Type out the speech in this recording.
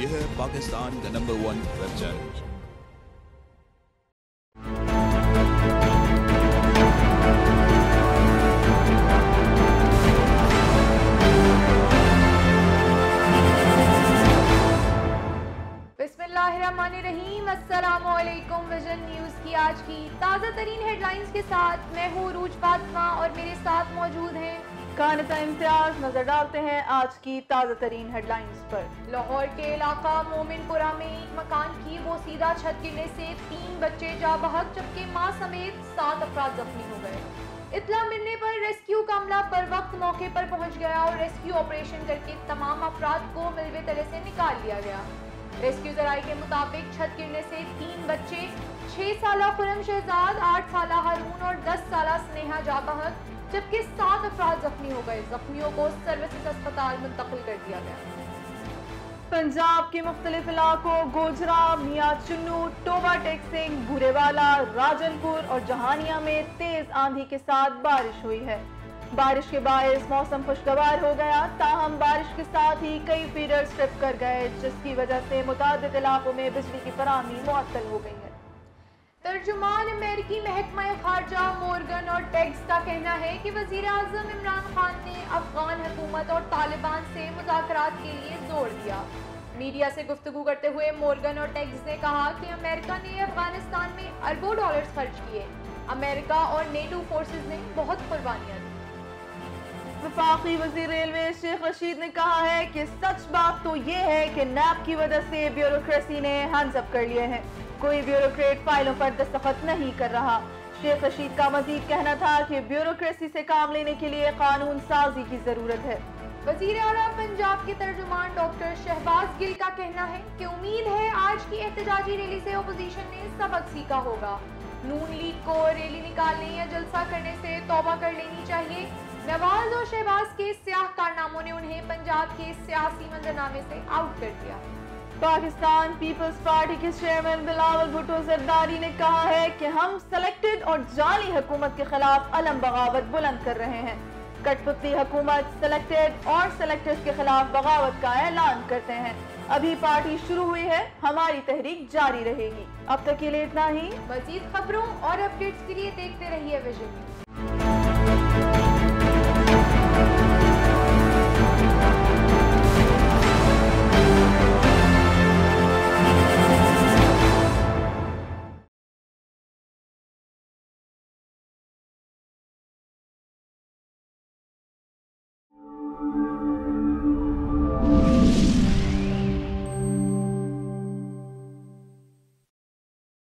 یہ ہے پاکستان کا نمبر ون ویب چینل۔ بسم اللہ الرحمن الرحیم۔ السلام علیکم۔ ویژن نیوز کی آج کی تازہ ترین ہیڈ لائنز کے ساتھ میں ہوں روج فاطمہ اور میرے ساتھ موجود ہیں کانتا امتیاز نظر ڈالتے ہیں آج کی تازہ ترین ہیڈ لائنز پر۔ لاہور کے علاقہ مومن پورہ میں ایک مکان کی وہ سیدھا چھت گرنے سے تین بچے جا بحق جبکہ ماں سمیت سات افراد زخمی ہو گئے۔ اطلاع ملنے پر ریسکیو کا عملہ پر وقت موقع پر پہنچ گیا اور ریسکیو آپریشن کر کے تمام افراد کو ملوے تلے سے نکال لیا گیا۔ ریسکیو ذرائع کے مطابق چھت گرنے سے تین بچے، چھ سالہ خرم شہزاد، آٹھ سالہ ہارون اور دس سالہ سنیہا جا بحق جبکہ سات افراد زخمی ہو گئے۔ زخمیوں کو سروسز اسپتال منتقل کر دیا گیا۔ پنجاب کے مختلف علاقوں، گوجرا، میاں چنو، ٹوبا ٹیکسنگ بھورے والا راجن پور اور جہانیہ میں تیز آندھی کے ساتھ بارش ہوئی ہے۔ بارش کے باعث موسم خوشگوار ہو گیا، تاہم بارش کے ساتھ ہی کئی فیڈر سٹرپ کر گئے، جس کی وجہ سے متعدد علاقوں میں بجلی کی فراہمی معطل ہو گئی ہے۔ ترجمان امریکی محکمہ خارجہ مورگن اور ٹیگز کا کہنا ہے کہ وزیر اعظم عمران خان نے افغان حکومت اور طالبان سے مذاکرات کے لیے زور دیا۔ میڈیا سے گفتگو کرتے ہوئے مورگن اور ٹیگز نے کہا کہ امریکہ نے افغانستان میں اربوں ڈالرز خرچ کیے۔ امریکہ اور نیٹو فورسز نے بہت قربانیاں دی۔ وفاقی وزیر ریلوے شیخ رشید نے کہا ہے کہ سچ بات تو یہ ہے کہ نیب کی وجہ سے بیوروکریسی نے ہینڈز اپ کر لیے ہیں۔ کوئی بیوروکریٹ فائلوں پر دستخط نہیں کر رہا۔ شیخ رشید کا مزید کہنا تھا کہ بیوروکریسی سے کام لینے کے لیے قانون سازی کی ضرورت ہے۔ وزیر اعلیٰ پنجاب کے ترجمان ڈاکٹر شہباز گل کا کہنا ہے کہ امید ہے آج کی احتجاجی ریلی سے اپوزیشن نے سبق سیکھا ہوگا۔ نون لیگ کو ریلی نکالنے یا جلسہ کرنے سے توبہ کر لینی چاہیے نواز اور شہباز کے سیاہ کارناموں نے انہیں پنجاب کے سیاسی منظرنامے سے آؤٹ کر دیا پاکستان پیپلز پارٹی کے چیئرمین بلاول بھٹو زرداری نے کہا ہے کہ ہم سلیکٹڈ اور جعلی حکومت کے خلاف علم بغاوت بلند کر رہے ہیں کٹ پتلی حکومت سلیکٹڈ اور سلیکٹڈ کے خلاف بغاوت کا اعلان کرتے ہیں۔ ابھی پارٹی شروع ہوئی ہے، ہماری تحریک جاری رہے گی۔ اب تک کے لیے اتنا ہی۔ مزید خبروں اور اپڈیٹس کے لیے دیکھتے رہیے ویژن نیوز